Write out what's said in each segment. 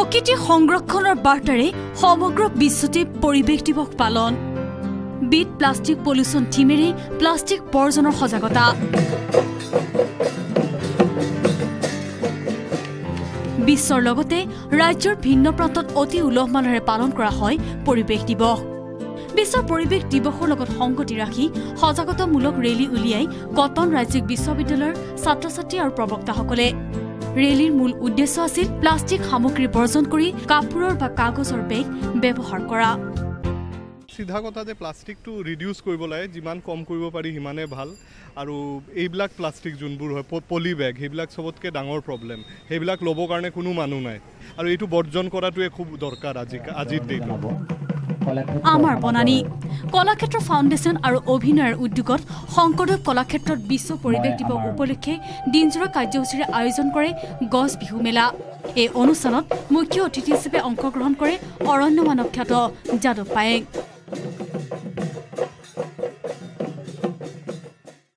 প্ৰকৃতি সংৰক্ষণৰ বাৰ্তাৰে সমগ্ৰ বিশ্বতে পৰিৱেশ দিৱস পালন। বিট প্লাষ্টিক পলিউশ্যন থিমেৰে প্লাষ্টিক বৰ্জনৰ সজাগতা। বিশ্বৰ লগতে ৰাজ্যৰ ভিন্ন প্ৰান্তত অতি উলহ মালহেৰে পালন কৰা হয় পৰিৱেশ দিৱস। বিশ্ব পৰিৱেশ দিৱসৰ লগত সংগতি ৰাখি সজাগতামূলক ৰেলী উলিয়াই কটন ৰাজ্যিক বিশ্ববিদ্যালয়ৰ ছাত্ৰ ছাত্ৰী আৰু প্ৰবক্তাসকলে ৰেলীৰ মূল উদ্দেশ্য আছিল প্লাষ্টিক সামগ্ৰী বৰ্জন কৰি কাপোৰৰ বা কাগজৰ বেগ ব্যৱহাৰ কৰা। চিধা কথা যে প্লাষ্টিকটো ৰিডিউচ কৰিব লাগে যিমান কম কৰিব পাৰি সিমানে ভাল। আৰু এইবিলাক প্লাষ্টিক যোনবোৰ হয় পলি বেগ সেইবিলাক চবতকৈ ডাঙৰ প্ৰব্লেম সেইবিলাক ল'বৰ কাৰণে কোনো মানুহ নাই। আৰু এইটো বৰ্জন কৰাটোৱে খুব দৰকাৰ আজি আজিৰ ডেটত আমাৰ বনানী কলাক্ষেত্ৰ ফাউণ্ডেশ্যন আৰু অভিনয়ৰ উদ্যোগত শংকৰদেৱ কলাক্ষেত্ৰত বিশ্ব পৰিৱেশ দিৱস উপলক্ষে দিনজোৰা কাৰ্যসূচীৰে আয়োজন কৰে গছ বিহু মেলা। এই অনুষ্ঠানত মুখ্য অতিথি হিচাপে অংশগ্ৰহণ কৰে অৰণ্য মানৱ খ্যাত যাদৱ পায়েং।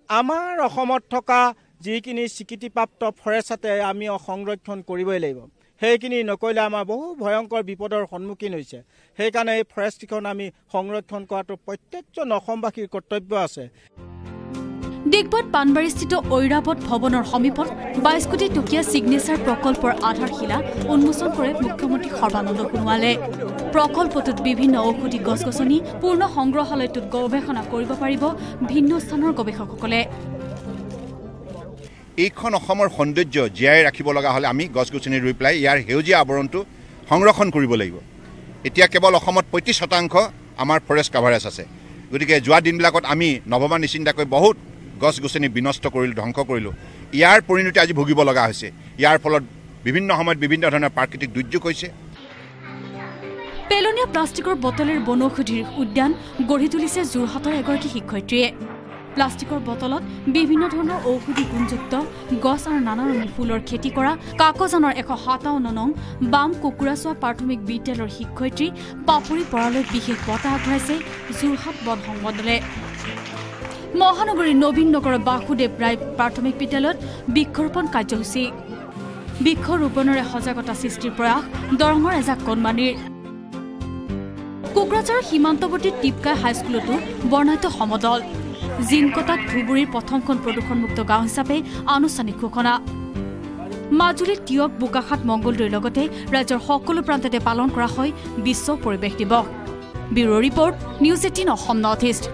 আমাৰ অসমত থকা যিখিনি স্বীকৃতিপ্ৰাপ্ত ফৰেষ্ট আছে আমি সংৰক্ষণ কৰিবই লাগিব। সেইখিনি নকৰিলে আমাৰ বহু ভয়ংকৰ বিপদৰ সন্মুখীন হৈছে। সেইকাৰণে এই ফৰেষ্টকেইখন আমি সংৰক্ষণ কৰাটো প্ৰত্যেকজন অসমবাসীৰ কৰ্তব্য আছে। ডিগবৈত পাণবাৰীস্থিত ঐৰাৱত ভৱনৰ সমীপত বাইছ কোটি টকীয়া ছিগনেচাৰ প্ৰকল্পৰ আধাৰশিলা উন্মোচন কৰে মুখ্যমন্ত্ৰী সৰ্বানন্দ সোণোৱালে। প্ৰকল্পটোত বিভিন্ন ঔষধি গছ গছনি পূৰ্ণ সংগ্ৰহালয়টোত গৱেষণা কৰিব পাৰিব ভিন্ন স্থানৰ গৱেষকসকলে। এইখন অসমৰ সৌন্দৰ্য জীয়াই ৰাখিব লগা হ'লে আমি গছ গছনি ৰুই পেলাই ইয়াৰ সেউজীয়া আৱৰণটো সংৰক্ষণ কৰিব লাগিব। এতিয়া কেৱল অসমত পঁয়ত্ৰিছ শতাংশ আমাৰ ফৰেষ্ট কাভাৰেজ আছে। গতিকে যোৱা দিনবিলাকত আমি নৱমা নিচিন্তাকৈ বহুত গছ গছনি বিনষ্ট কৰিলোঁ ধ্বংস কৰিলোঁ। ইয়াৰ পৰিণতি আজি ভুগিব লগা হৈছে। ইয়াৰ ফলত বিভিন্ন সময়ত বিভিন্ন ধৰণৰ প্ৰাকৃতিক দুৰ্যোগ হৈছে। পেলনীয়া প্লাষ্টিকৰ বটলেৰ বনৌষধিৰ উদ্যান গঢ়ি তুলিছে যোৰহাটৰ এগৰাকী শিক্ষয়িত্ৰীয়ে। প্লাষ্টিকৰ বটলত বিভিন্ন ধৰণৰ ঔষধি গুণযুক্ত গছ আৰু নানা ৰঙৰ ফুলৰ খেতি কৰা কাকজানৰ এশ সাতাৱন্ন নং বাম কুকুৰাচোৱা প্ৰাথমিক বিদ্যালয়ৰ শিক্ষয়িত্ৰী পাপৰি বৰালৈ বিশেষ বঁটা আগবঢ়াইছে যোৰহাট বন সংমণ্ডলে মহানগৰীৰ নবীন নগৰৰ বাসুদেৱ ৰায় প্ৰাথমিক বিদ্যালয়ত বৃক্ষৰোপণ কাৰ্যসূচী। বৃক্ষৰোপণেৰে সজাগতা সৃষ্টিৰ প্ৰয়াস দৰঙৰ এজাক কণমানিৰ। কোকৰাঝাৰৰ সীমান্তৱৰ্তী টিপকাই হাইস্কুলতো বৰ্ণাঢ্য সমদল। জিনকটাত ধুবুৰীৰ প্ৰথমখন প্ৰদূষণমুক্ত গাঁও হিচাপে আনুষ্ঠানিক ঘোষণা। তিয়ক বোকাখাত মংগলদৈৰ লগতে ৰাজ্যৰ সকলো প্ৰান্ততে পালন কৰা হয় বিশ্ব পৰিৱেশ দিৱস। Bureau' report news eighteen Assam north east.